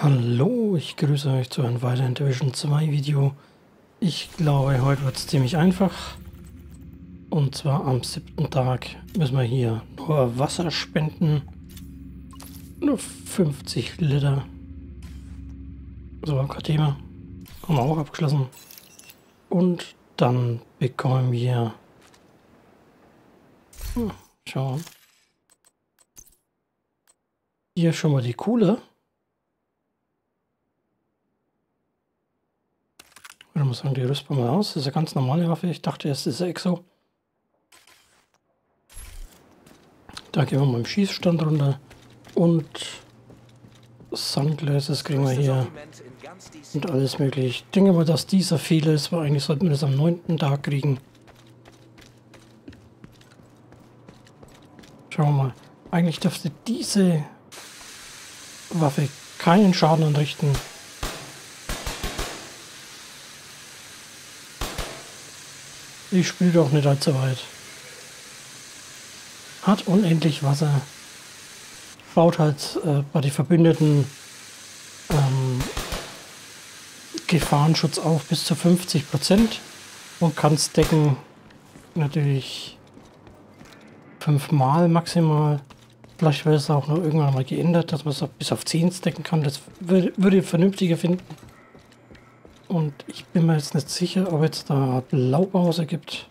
Hallo, ich grüße euch zu einem weiteren Division 2 Video. Ich glaube, heute wird es ziemlich einfach. Und zwar am siebten Tag müssen wir hier nur Wasser spenden. Nur 50 Liter. So, kein Thema. Haben wir auch abgeschlossen. Und dann bekommen wir... Hm, schauen. Hier schon mal die Kohle. Ich muss sagen, die rüsten wir mal aus. Das ist eine ganz normale Waffe. Ich dachte erst, das ist Exo. Da gehen wir mal im Schießstand runter. Und Sunglasses kriegen wir hier. Und alles mögliche. Ich denke mal, dass dieser Fehler ist, weil eigentlich sollten wir das am 9. Tag kriegen. Schauen wir mal. Eigentlich dürfte diese Waffe keinen Schaden anrichten. Ich spiele doch nicht allzu weit. Hat unendlich Wasser. Baut halt äh, bei den Verbündeten ähm, Gefahrenschutz auf bis zu 50 Prozent und kann es decken natürlich fünfmal maximal. Vielleicht wird es auch noch irgendwann mal geändert, dass man es bis auf 10 decken kann. Das würde ich vernünftiger finden. Und ich bin mir jetzt nicht sicher, ob jetzt da Blaupause gibt.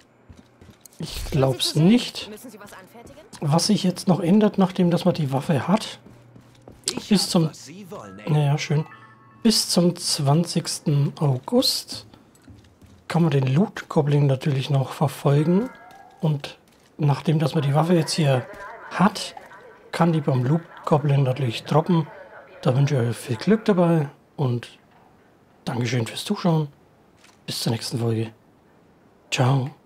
Ich glaube es nicht. Was sich jetzt noch ändert, nachdem dass man die Waffe hat, bis zum... Naja, schön. Bis zum 20. August kann man den Loot-Goblin natürlich noch verfolgen. Und nachdem dass man die Waffe jetzt hier hat, kann die beim Loot-Goblin natürlich droppen. Da wünsche ich euch viel Glück dabei und Dankeschön fürs Zuschauen. Bis zur nächsten Folge. Ciao.